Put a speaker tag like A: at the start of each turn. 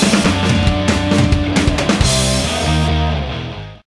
A: Peace.